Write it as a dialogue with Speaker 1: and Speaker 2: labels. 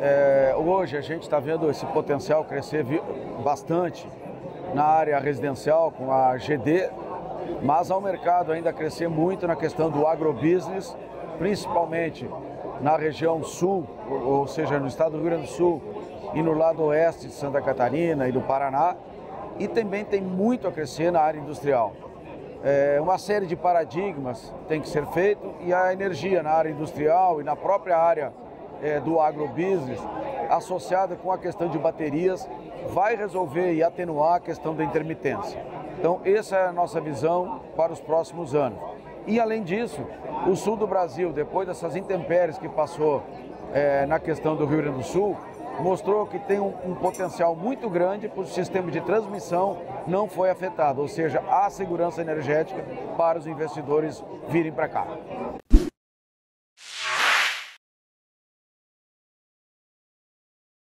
Speaker 1: É, hoje a gente está vendo esse potencial crescer bastante na área residencial com a GD, mas ao mercado ainda crescer muito na questão do agrobusiness, principalmente na região sul, ou seja, no estado do Rio Grande do Sul e no lado oeste de Santa Catarina e do Paraná, e também tem muito a crescer na área industrial. É, uma série de paradigmas tem que ser feito e a energia na área industrial e na própria área é, do agrobusiness, associada com a questão de baterias, vai resolver e atenuar a questão da intermitência. Então, essa é a nossa visão para os próximos anos. E, além disso, o sul do Brasil, depois dessas intempéries que passou é, na questão do Rio Grande do Sul, mostrou que tem um, um potencial muito grande para o sistema de transmissão não foi afetado, ou seja, há segurança energética para os investidores virem para cá.